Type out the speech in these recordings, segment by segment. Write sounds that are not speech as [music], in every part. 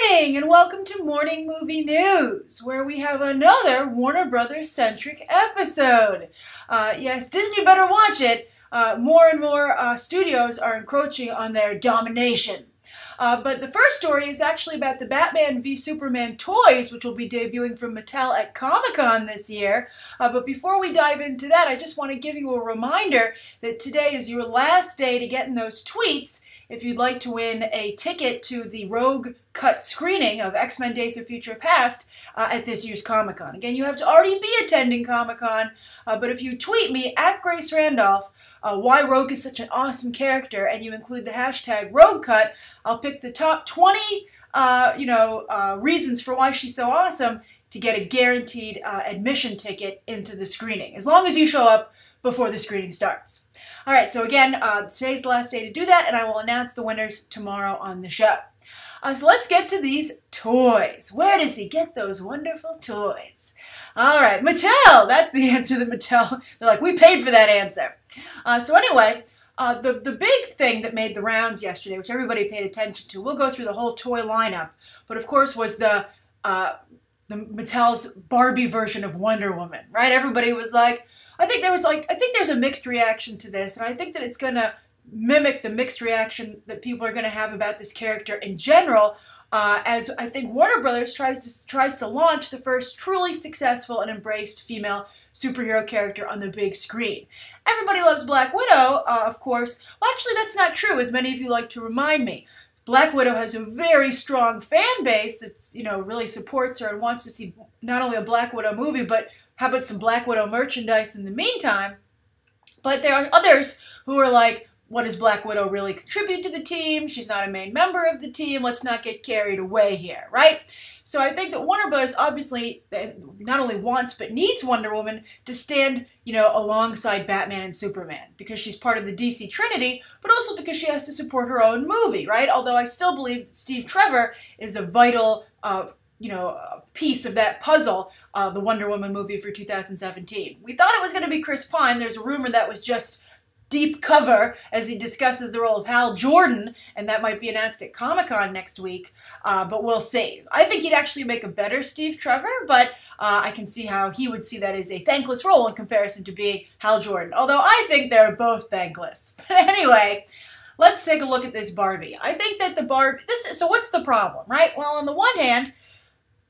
morning and welcome to Morning Movie News, where we have another Warner Brothers centric episode. Uh, yes, Disney better watch it. Uh, more and more uh, studios are encroaching on their domination. Uh, but the first story is actually about the Batman v Superman toys, which will be debuting from Mattel at Comic Con this year. Uh, but before we dive into that, I just want to give you a reminder that today is your last day to get in those tweets if you'd like to win a ticket to the Rogue Cut screening of X Men Days of Future Past uh, at this year's Comic Con. Again, you have to already be attending Comic Con, uh, but if you tweet me at Grace Randolph, uh, why Rogue is such an awesome character, and you include the hashtag Rogue Cut, I'll pick the top 20, uh, you know, uh, reasons for why she's so awesome to get a guaranteed uh, admission ticket into the screening, as long as you show up before the screening starts. All right, so again, uh, today's the last day to do that, and I will announce the winners tomorrow on the show. Uh, so let's get to these toys. Where does he get those wonderful toys? All right, Mattel. That's the [laughs] answer that Mattel, they're like, we paid for that answer. Uh, so anyway, uh, the, the big thing that made the rounds yesterday, which everybody paid attention to, we'll go through the whole toy lineup, but of course was the, uh, the Mattel's Barbie version of Wonder Woman, right? Everybody was like, I think there was like, I think there's a mixed reaction to this, and I think that it's going to mimic the mixed reaction that people are going to have about this character in general, uh, as I think Warner Brothers tries to tries to launch the first truly successful and embraced female superhero character on the big screen. Everybody loves Black Widow, uh, of course. Well, actually, that's not true, as many of you like to remind me. Black Widow has a very strong fan base that you know really supports her and wants to see not only a Black Widow movie, but how about some Black Widow merchandise in the meantime? But there are others who are like, what does Black Widow really contribute to the team? She's not a main member of the team. Let's not get carried away here, right? So I think that Warner Bros. obviously not only wants but needs Wonder Woman to stand, you know, alongside Batman and Superman because she's part of the DC Trinity, but also because she has to support her own movie, right? Although I still believe that Steve Trevor is a vital, uh, you know, a piece of that puzzle, uh, the Wonder Woman movie for 2017. We thought it was going to be Chris Pine. There's a rumor that was just deep cover as he discusses the role of Hal Jordan, and that might be announced at Comic Con next week, uh, but we'll see. I think he'd actually make a better Steve Trevor, but uh, I can see how he would see that as a thankless role in comparison to being Hal Jordan, although I think they're both thankless. But [laughs] anyway, let's take a look at this Barbie. I think that the Barbie, this, so what's the problem, right? Well, on the one hand,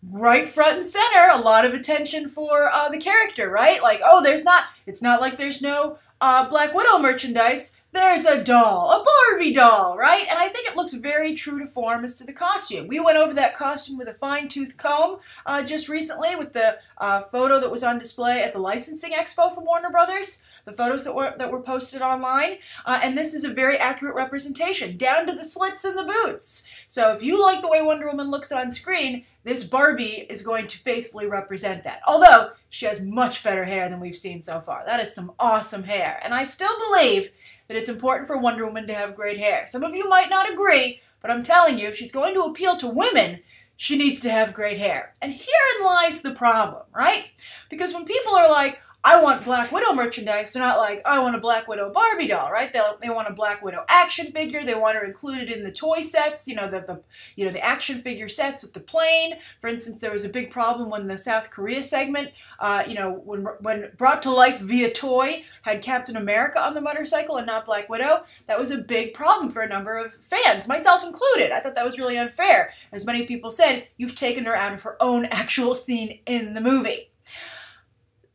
right front and center, a lot of attention for uh, the character, right? Like, oh, there's not, it's not like there's no uh, Black Widow merchandise, there's a doll, a Barbie doll, right? And I think it looks very true to form as to the costume. We went over that costume with a fine tooth comb uh, just recently with the uh, photo that was on display at the licensing expo from Warner Brothers, the photos that were, that were posted online. Uh, and this is a very accurate representation, down to the slits in the boots. So if you like the way Wonder Woman looks on screen, this Barbie is going to faithfully represent that. Although she has much better hair than we've seen so far. That is some awesome hair. And I still believe that it's important for Wonder Woman to have great hair. Some of you might not agree, but I'm telling you, if she's going to appeal to women, she needs to have great hair. And herein lies the problem, right? Because when people are like, I want Black Widow merchandise. They're not like, I want a Black Widow Barbie doll, right? They they want a Black Widow action figure. They want her included in the toy sets, you know, the, the you know the action figure sets with the plane. For instance, there was a big problem when the South Korea segment, uh, you know, when when brought to life via toy, had Captain America on the motorcycle and not Black Widow. That was a big problem for a number of fans, myself included. I thought that was really unfair. As many people said, you've taken her out of her own actual scene in the movie.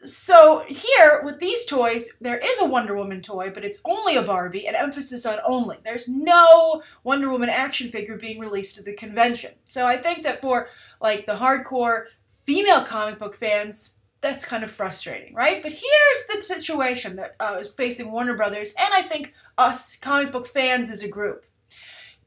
So here, with these toys, there is a Wonder Woman toy, but it's only a Barbie, an emphasis on only. There's no Wonder Woman action figure being released at the convention. So I think that for like the hardcore female comic book fans, that's kind of frustrating, right? But here's the situation that uh, is facing Warner Brothers, and I think us comic book fans as a group.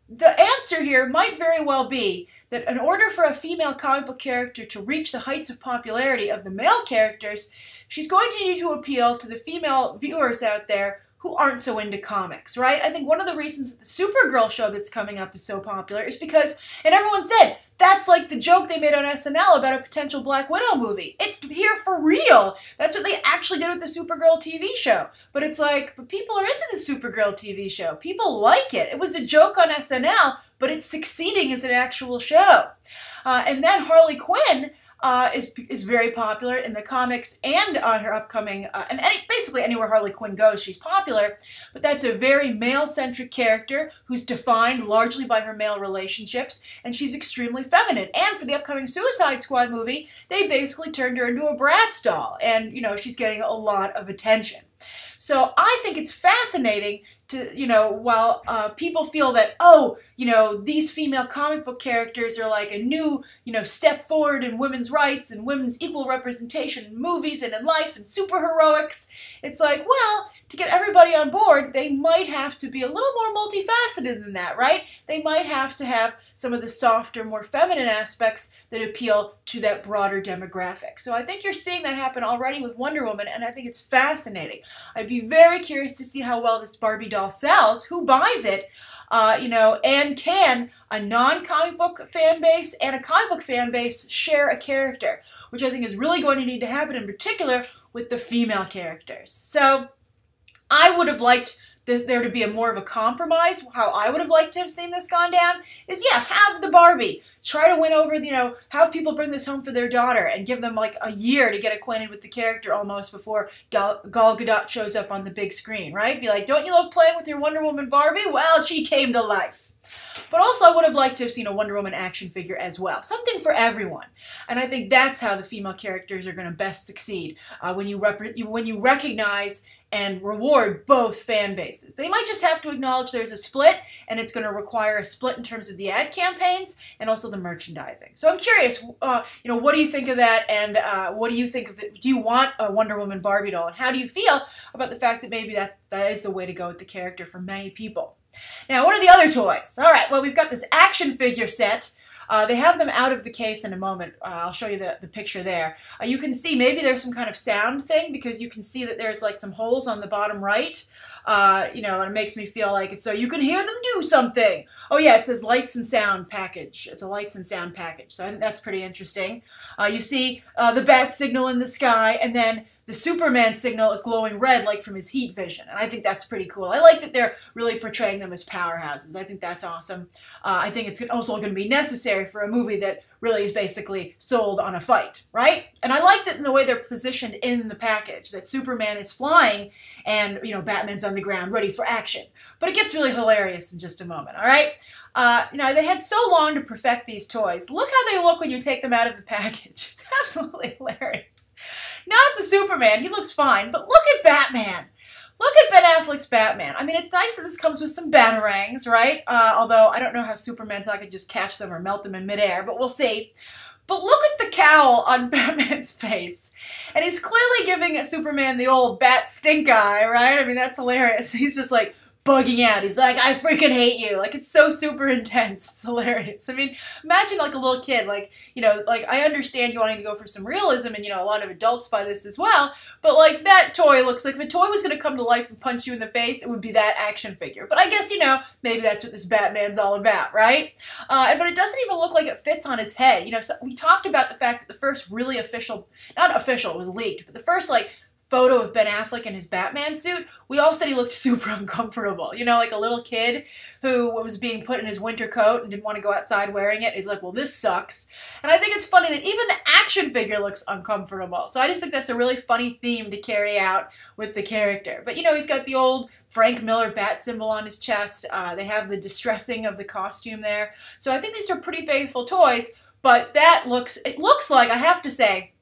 The answer here might very well be that in order for a female comic book character to reach the heights of popularity of the male characters, she's going to need to appeal to the female viewers out there who aren't so into comics, right? I think one of the reasons the Supergirl show that's coming up is so popular is because, and everyone said, that's like the joke they made on SNL about a potential Black Widow movie. It's here for real. That's what they actually did with the Supergirl TV show. But it's like, but people are into the Supergirl TV show. People like it. It was a joke on SNL, but it's succeeding as an actual show. Uh, and then Harley Quinn uh, is is very popular in the comics and on her upcoming uh, and any, basically anywhere Harley Quinn goes, she's popular. But that's a very male-centric character who's defined largely by her male relationships, and she's extremely feminine. And for the upcoming Suicide Squad movie, they basically turned her into a Bratz doll, and you know she's getting a lot of attention. So I think it's fascinating to, you know, while uh, people feel that, oh, you know, these female comic book characters are like a new, you know, step forward in women's rights and women's equal representation in movies and in life and superheroics, it's like, well, to get everybody on board, they might have to be a little more multifaceted than that, right? They might have to have some of the softer, more feminine aspects that appeal to that broader demographic. So I think you're seeing that happen already with Wonder Woman, and I think it's fascinating. I'd be very curious to see how well this Barbie doll sells, who buys it, uh, you know, and can a non-comic book fan base and a comic book fan base share a character, which I think is really going to need to happen in particular with the female characters. So I would have liked there to be a more of a compromise. How I would have liked to have seen this gone down is yeah, have the Barbie try to win over you know have people bring this home for their daughter and give them like a year to get acquainted with the character almost before Gal, Gal Gadot shows up on the big screen, right? Be like, don't you love playing with your Wonder Woman Barbie? Well, she came to life. But also, I would have liked to have seen a Wonder Woman action figure as well. Something for everyone. And I think that's how the female characters are going to best succeed uh, when you, when you recognize and reward both fan bases. They might just have to acknowledge there's a split, and it's going to require a split in terms of the ad campaigns and also the merchandising. So I'm curious, uh, you know, what do you think of that, and uh, what do you think of the, Do you want a Wonder Woman Barbie doll, and how do you feel about the fact that maybe that that is the way to go with the character for many people? Now, what are the other toys? All right, well, we've got this action figure set uh, they have them out of the case in a moment. Uh, I'll show you the, the picture there. Uh, you can see maybe there's some kind of sound thing because you can see that there's like some holes on the bottom right. Uh, you know, and it makes me feel like it's so you can hear them do something. Oh yeah, it says lights and sound package. It's a lights and sound package. So I think that's pretty interesting. Uh, you see uh, the bat signal in the sky and then the Superman signal is glowing red like from his heat vision. And I think that's pretty cool. I like that they're really portraying them as powerhouses. I think that's awesome. Uh, I think it's also going to be necessary for a movie that really is basically sold on a fight, right? And I like that in the way they're positioned in the package, that Superman is flying and, you know, Batman's on the ground ready for action. But it gets really hilarious in just a moment, all right? Uh, you know, they had so long to perfect these toys. Look how they look when you take them out of the package. [laughs] It's absolutely hilarious. Not the Superman. He looks fine. But look at Batman. Look at Ben Affleck's Batman. I mean, it's nice that this comes with some batarangs, right? Uh, although I don't know how Superman's not going to just catch them or melt them in midair, but we'll see. But look at the cowl on [laughs] Batman's face. And he's clearly giving Superman the old bat stink eye, right? I mean, that's hilarious. [laughs] He's just like, bugging out. He's like, I freaking hate you. Like, it's so super [laughs] intense. It's hilarious. I mean, imagine like a little kid, like, you know, like, I understand you wanting to go for some realism, and, you know, a lot of adults buy this as well, but, like, that toy looks like if a toy was going to come to life and punch you in the face, it would be that action figure. But I guess, you know, maybe that's what this Batman's all about, right? Uh, but it doesn't even look like it fits on his head. You know, so we talked about the fact that the first really official, not official, it was leaked, but the first, like, photo of Ben Affleck in his Batman suit, we all said he looked [laughs] super uncomfortable. You know, like a little kid who was being put in his winter coat and didn't want to go outside wearing it. He's like, well, this sucks. And I think it's funny that even the action figure looks uncomfortable. So I just think that's a really funny theme to carry out with the character. But, you know, he's got the old Frank Miller bat symbol on his chest. Uh, they have the distressing of the costume there. So I think these are pretty faithful toys. But that looks, it looks like, I have to say,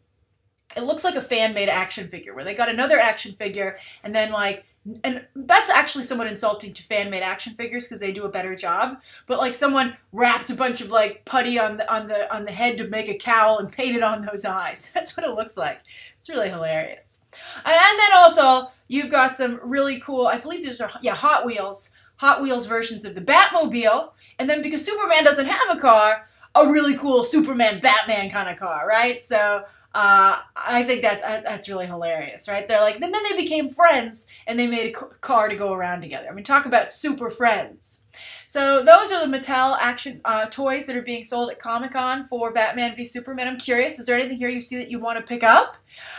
it looks like a fan-made action figure where they got another action figure and then like and that's actually somewhat insulting to fan-made action figures because they do a better job. But like someone wrapped a bunch of like putty on the on the on the head to make a cowl and painted on those eyes. [laughs] That's what it looks like. It's really hilarious. And then also you've got some really cool. I believe these are yeah Hot Wheels Hot Wheels versions of the Batmobile. And then because Superman doesn't have a car, a really cool Superman Batman kind of car, right? So uh, I think that, that, that's really hilarious, right? They're like, then, then they became friends and they made a car to go around together. I mean, talk about super friends. So those are the Mattel action uh, toys that are being sold at Comic Con for Batman v Superman. I'm curious, is there anything here you see that you want to pick up?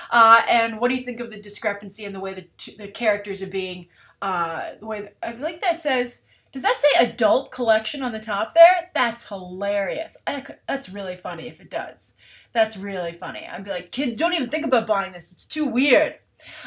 Uh, and what do you think of the discrepancy in the way the, the characters are being, uh, the way I like that says Does that say adult collection on the top there? That's hilarious. that's really funny if it does. That's really funny. I'd be like, kids, don't even think about buying this. It's too weird.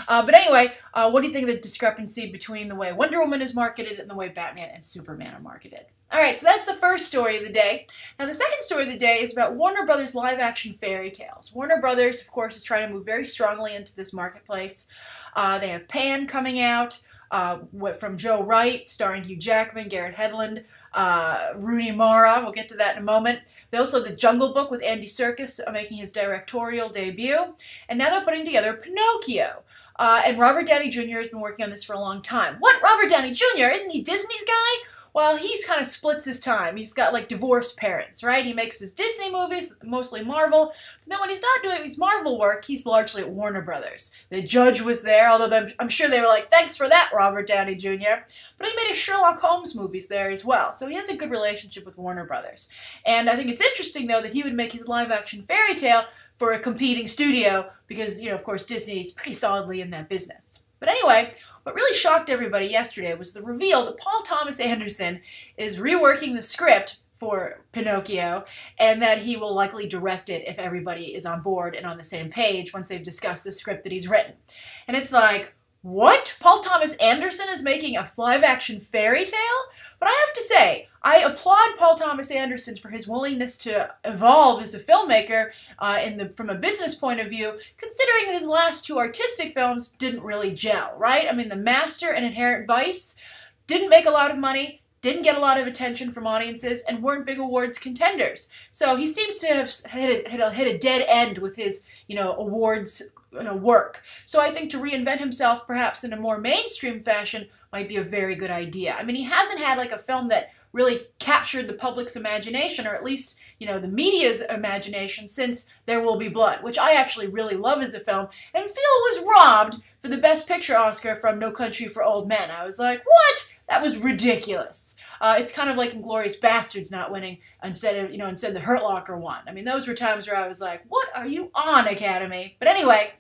Uh, but anyway, uh, what do you think of the discrepancy between the way Wonder Woman is marketed and the way Batman and Superman are marketed? All right, so that's the first story of the day. Now, the second story of the day is about Warner Brothers live action fairy tales. Warner Brothers, of course, is trying to move very strongly into this marketplace. Uh, they have Pan coming out. Uh, from Joe Wright, starring Hugh Jackman, Garrett Hedlund, uh, Rooney Mara. We'll get to that in a moment. They also The Jungle Book with Andy Serkis uh, making his directorial debut. And now they're putting together Pinocchio. Uh, and Robert Downey Jr. has been working on this for a long time. What? Robert Downey Jr.? Isn't he Disney's guy? Well, he's kind of splits his time. He's got like divorced parents, right? He makes his Disney movies, mostly Marvel. But then when he's not doing his Marvel work, he's largely at Warner Brothers. The Judge was there, although I'm sure they were like, thanks for that, Robert Downey Jr. But he made his Sherlock Holmes movies there as well. So he has a good relationship with Warner Brothers. And I think it's interesting, though, that he would make his live action fairy tale for a competing studio because, you know, of course, Disney is pretty solidly in that business. But anyway, what really shocked everybody yesterday was the reveal that Paul Thomas Anderson is reworking the script for Pinocchio and that he will likely direct it if everybody is on board and on the same page once they've discussed the script that he's written. And it's like, what? Paul Thomas Anderson is making a live action fairy tale? But I have to say, I applaud Paul Thomas Anderson for his willingness to evolve as a filmmaker uh, in the, from a business point of view, considering that his last two artistic films didn't really gel, right? I mean, The Master and Inherent Vice didn't make a lot of money, didn't get a lot of attention from audiences, and weren't big awards contenders. So he seems to have hit a, hit a, hit a dead end with his, you know, awards you know, work. So I think to reinvent himself perhaps in a more mainstream fashion might be a very good idea. I mean, he hasn't had like a film that really captured the public's imagination, or at least, you know, the media's imagination since There Will Be Blood, which I actually really love as a film, and feel was robbed for the Best Picture Oscar from No Country for Old Men. I was like, what? That was ridiculous. Uh, it's kind of like Inglourious Basterds not winning instead of, you know, instead the Hurt Locker won. I mean, those were times where I was like, what are you on, Academy? But anyway,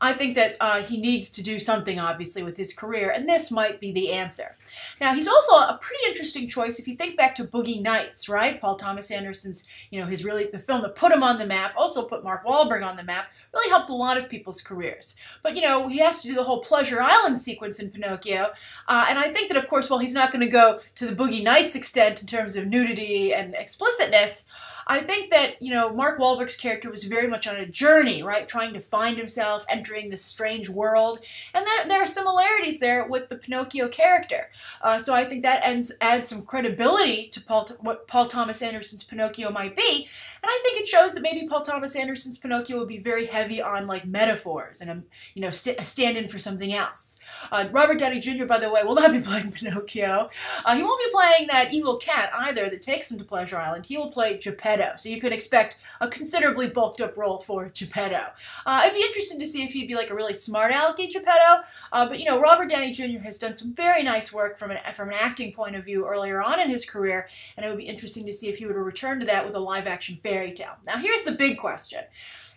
I think that uh, he needs to do something, obviously, with his career, and this might be the answer. Now, he's also a pretty interesting choice if you think back to Boogie Nights, right? Paul Thomas Anderson's, you know, his really, the film that put him on the map, also put Mark Wahlberg on the map, really helped a lot of people's careers. But, you know, he has to do the whole Pleasure Island sequence in Pinocchio, uh, and I think that, of course, while he's not going to go to the Boogie Nights extent in terms of nudity and explicitness, I think that, you know, Mark Wahlberg's character was very much on a journey, right? Trying to find himself, entering this strange world. And that there are similarities there with the Pinocchio character. Uh, so I think that ends, adds some credibility to Paul, what Paul Thomas Anderson's Pinocchio might be. And I think it shows that maybe Paul Thomas Anderson's Pinocchio will be very heavy on like metaphors and a, you know, st a stand-in for something else. Uh, Robert Downey Jr., by the way, will not be [laughs] playing Pinocchio. Uh, he won't be playing that evil cat either that takes him to Pleasure Island. He will play Geppetto Geppetto. So you could expect a considerably bulked up role for Geppetto. Uh, it'd be interesting to see if he'd be like a really smart alecky Geppetto. Uh, but you know, Robert Downey Jr. has done some very nice work from an from an acting point of view earlier on in his career, and it would be interesting to see if he would return to that with a live action fairy tale. Now, here's the big question.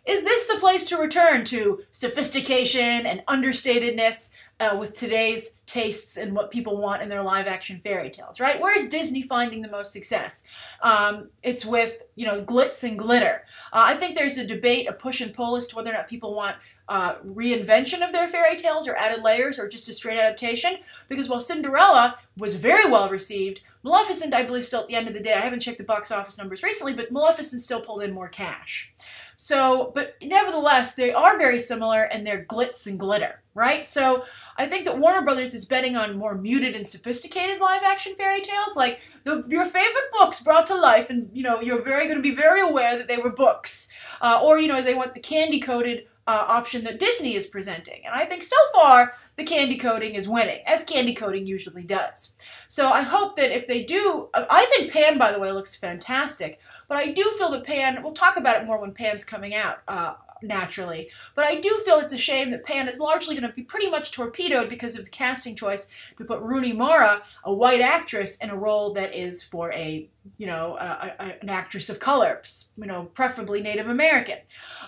Is this the place to return to sophistication and understatedness? uh, with today's tastes and what people want in their live action fairy tales, right? Where is Disney finding the most success? Um, it's with, you know, glitz and glitter. Uh, I think there's a debate, a push and pull as to whether or not people want uh, reinvention of their fairy tales or added layers or just a straight adaptation. Because while Cinderella was very well received, Maleficent, I believe, still at the end of the day, I haven't checked the box office numbers recently, but Maleficent still pulled in more cash. So, but nevertheless, they are very similar and they're glitz and glitter, right? So I think that Warner Brothers is betting on more muted and sophisticated live action fairy tales, like the, your favorite books brought to life, and you know you're very going to be very aware that they were books, uh, or you know they want the candy coated uh, option that Disney is presenting. And I think so far the candy coating is winning, as candy coating usually does. So I hope that if they do, I think Pan, by the way, looks fantastic, but I do feel that Pan, we'll talk about it more when Pan's coming out. Uh, naturally. But I do feel it's a shame that Pan is largely going to be pretty much torpedoed because of the casting choice to put Rooney Mara, a white actress, in a role that is for a you know, a, a, an actress of color, you know, preferably Native American.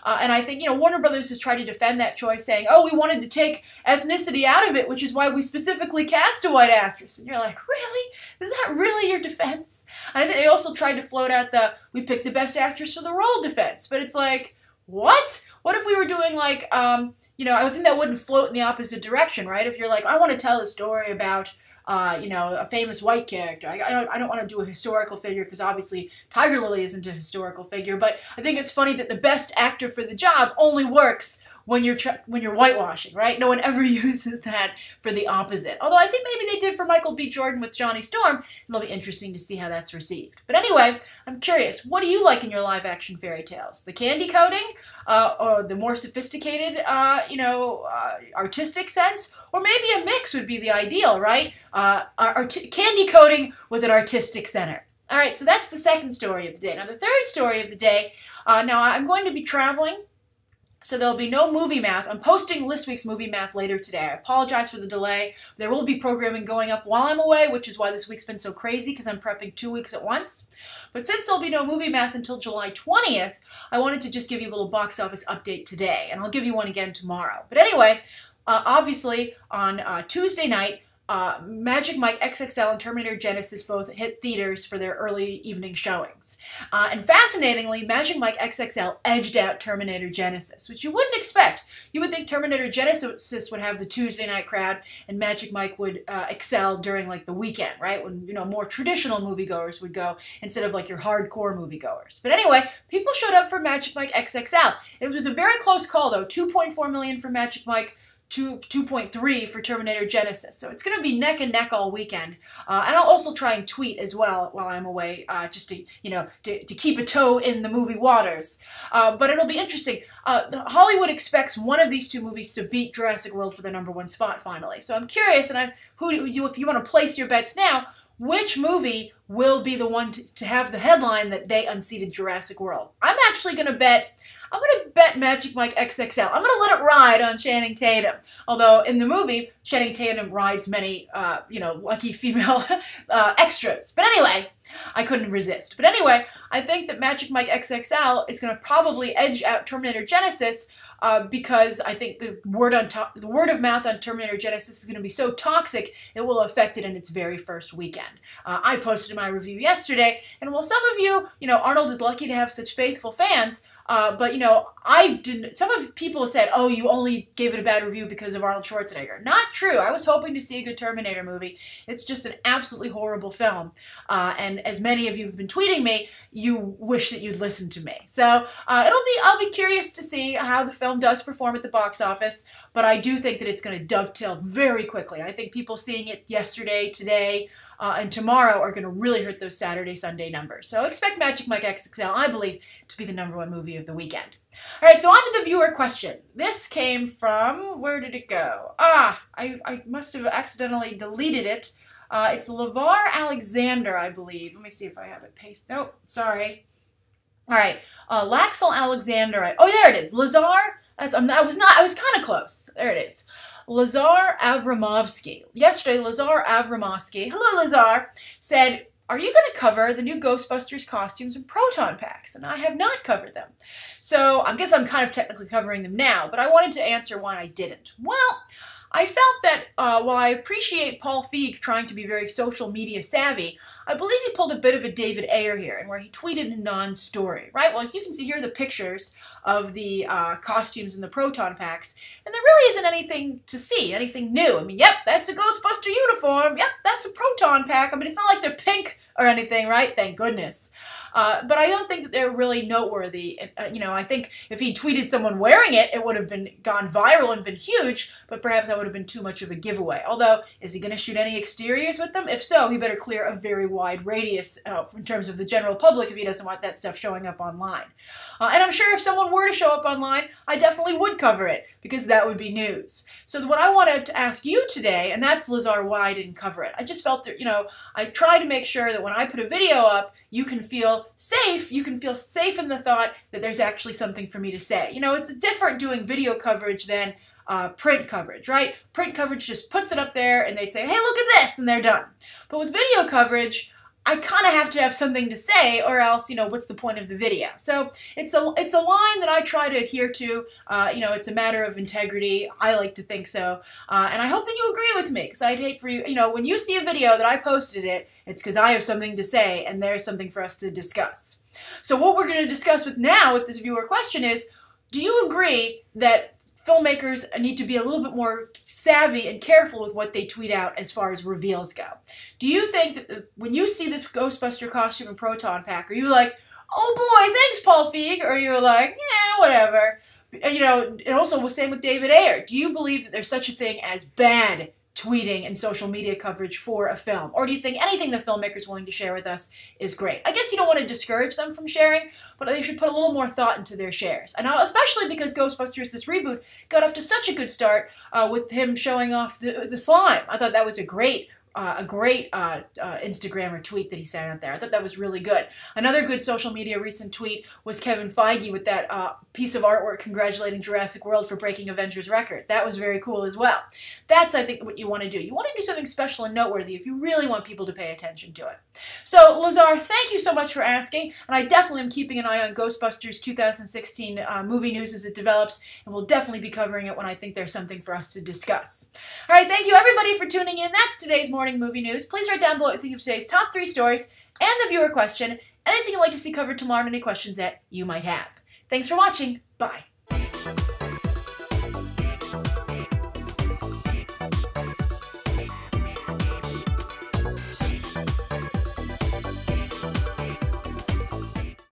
Uh, and I think, you know, Warner Brothers has tried to defend that choice, saying, oh, we wanted to take ethnicity out of it, which is why we specifically cast a white actress. And you're like, really? Is that really your defense? And I think they also tried to float out the, we picked the best actress for the role defense. But it's like, what? What if we were doing like, um, you know, I think that wouldn't float in the opposite direction, right? If you're like, I want to tell a story about, uh, you know, a famous white character. I, I don't, I don't want to do a historical figure because obviously Tiger Lily isn't a historical figure, but I think it's funny that the best actor for the job only works when you're when you're whitewashing, right? No one ever [laughs] uses that for the opposite. Although I think maybe they did for Michael B. Jordan with Johnny Storm. It'll be interesting to see how that's received. But anyway, I'm curious. What do you like in your live-action fairy tales? The candy coating, uh, or the more sophisticated, uh, you know, uh, artistic sense, or maybe a mix would be the ideal, right? Uh, candy coating with an artistic center. All right, so that's the second story of the day. Now, the third story of the day. Uh, now, I'm going to be traveling so there'll be no movie math. I'm posting this week's movie math later today. I apologize for the delay. There will be programming going up while I'm away, which is why this week's been so crazy because I'm prepping two weeks at once. But since there'll be no movie math until July 20th, I wanted to just give you a little box office update today, and I'll give you one again tomorrow. But anyway, uh, obviously on uh, Tuesday night, uh, Magic Mike XXL and Terminator Genisys both hit theaters for their early evening showings. Uh, and fascinatingly, Magic Mike XXL edged out Terminator Genisys, which you wouldn't expect. You would think Terminator Genisys would have the Tuesday night crowd and Magic Mike would uh, excel during like the weekend, right? When, you know, more traditional moviegoers would go instead of like your hardcore moviegoers. But anyway, people showed up for Magic Mike XXL. It was a very close call though, 2.4 million for Magic Mike, 2, 2.3 for Terminator Genisys. So it's going to be neck and neck all weekend. Uh, and I'll also try and tweet as well while I'm away, uh, just to, you know, to, to keep a toe in the movie waters. Uh, but it'll be interesting. Uh, Hollywood expects one of these two movies to beat Jurassic World for the number one spot finally. So I'm curious, and I'm, who you, if you want to place your bets now, which movie will be the one to, to have the headline that they unseated Jurassic World? I'm actually going to bet I'm going to bet Magic Mike XXL. I'm going to let it ride on Channing Tatum. Although in the movie, Channing Tatum rides many, uh, you know, lucky female [laughs] uh, extras. But anyway, I couldn't resist. But anyway, I think that Magic Mike XXL is going to probably edge out Terminator Genisys uh, because I think the word on the word of mouth on Terminator Genisys is going to be so toxic it will affect it in its very first weekend. Uh, I posted my review yesterday, and while some of you, you know, Arnold is lucky to have such faithful fans. Uh, but you know, I didn't. Some of people said, "Oh, you only gave it a bad review because of Arnold Schwarzenegger." Not true. I was hoping to see a good Terminator movie. It's just an absolutely horrible film. Uh, and as many of you have been tweeting me, you wish that you'd listen to me. So uh, it'll be. I'll be curious to see how the film does perform at the box office. But I do think that it's going to dovetail very quickly. I think people seeing it yesterday, today, uh, and tomorrow are going to really hurt those Saturday, Sunday numbers. So expect Magic Mike XXL, I believe, to be the number one movie of the weekend. All right, so on to the viewer question. This came from, where did it go? Ah, I, I must have accidentally deleted it. Uh, it's LeVar Alexander, I believe. Let me see if I have it pasted. Nope, sorry. All right, uh, Laxel Alexander. oh, there it is. Lazar. That's. Um, I was not. I was kind of close. There it is. Lazar Avramovsky. Yesterday, Lazar Avramovsky, hello Lazar, said, are you going to cover the new Ghostbusters costumes and proton packs? And I have not covered them. So I guess I'm kind of technically covering them now, but I wanted to answer why I didn't. Well, I felt that uh, while I appreciate Paul Feig trying to be very social media savvy, I believe he pulled a bit of a David Ayer here, and where he tweeted a non-story, right? Well, as you can see here, the pictures of the uh, costumes and the proton packs, and there really isn't anything to see, anything new. I mean, yep, that's a Ghostbuster uniform. Yep, that's a proton pack. I mean, it's not like they're pink or anything, right? Thank goodness. Uh, but I don't think that they're really noteworthy. Uh, you know, I think if he tweeted someone wearing it, it would have been gone viral and been huge, but perhaps that would have been too much of a giveaway. Although, is he going to shoot any exteriors with them? If so, he better clear a very wide radius uh, in terms of the general public if he doesn't want that stuff showing up online. Uh, and I'm sure if someone were to show up online, I definitely would cover it because that would be news. So what I wanted to ask you today, and that's Lazar, why I didn't cover it. I just felt that, you know, I try to make sure that when I put a video up, you can feel safe. You can feel safe in the thought that there's actually something for me to say. You know, it's different doing video coverage than uh, print coverage, right? Print coverage just puts it up there and they say, hey, look at this, and they're done. But with video coverage, I kind of have to have something to say, or else, you know, what's the point of the video? So it's a it's a line that I try to adhere to. Uh, you know, it's a matter of integrity. I like to think so, uh, and I hope that you agree with me because I'd hate for you. You know, when you see a video that I posted it, it's because I have something to say, and there's something for us to discuss. So what we're going to discuss with now with this viewer question is, do you agree that filmmakers need to be a little bit more savvy and careful with what they tweet out as far as reveals go. Do you think that the, when you see this Ghostbuster costume and proton pack, are you like, oh boy, thanks, Paul Feig, or you're like, yeah, whatever? Uh, you know, and also the same with David Ayer. Do you believe that there's such a thing as bad tweeting and social media coverage for a film? Or do you think anything the filmmaker's willing to share with us is great? I guess you don't want to discourage them from sharing, but they should put a little more thought into their shares. And especially because Ghostbusters, this reboot, got off to such a good start uh, with him showing off the, the slime. I thought that was a great uh, a great uh, uh, Instagram or tweet that he sent out there. I thought that was really good. Another good social media recent tweet was Kevin Feige with that uh, piece of artwork congratulating Jurassic World for breaking Avengers record. That was very cool as well. That's, I think, what you want to do. You want to do something special and noteworthy if you really want people to pay attention to it. So, Lazar, thank you so much for asking, and I definitely am keeping an eye on Ghostbusters 2016 uh, movie news as it develops, and we'll definitely be covering it when I think there's something for us to discuss. All right, thank you everybody for tuning in. That's today's morning morning movie news. Please write down below what you think of today's top three stories and the viewer question, anything you'd like to see covered tomorrow, and any questions that you might have. Thanks for watching. Bye.